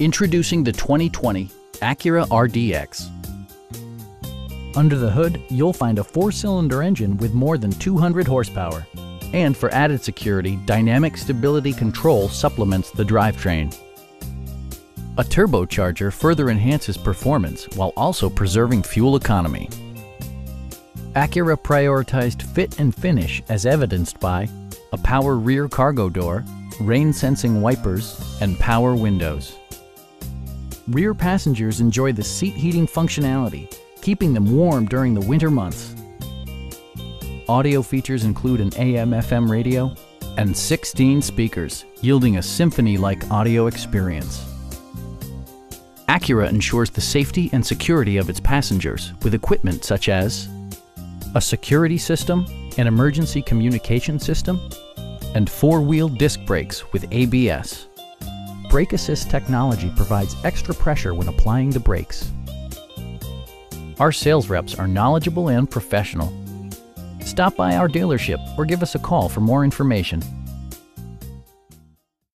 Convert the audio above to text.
Introducing the 2020 Acura RDX. Under the hood, you'll find a four-cylinder engine with more than 200 horsepower. And for added security, Dynamic Stability Control supplements the drivetrain. A turbocharger further enhances performance while also preserving fuel economy. Acura prioritized fit and finish as evidenced by a power rear cargo door, rain sensing wipers, and power windows. Rear passengers enjoy the seat heating functionality, keeping them warm during the winter months. Audio features include an AM-FM radio and 16 speakers, yielding a symphony-like audio experience. Acura ensures the safety and security of its passengers with equipment such as a security system, an emergency communication system, and four-wheel disc brakes with ABS. Brake Assist technology provides extra pressure when applying the brakes. Our sales reps are knowledgeable and professional. Stop by our dealership or give us a call for more information.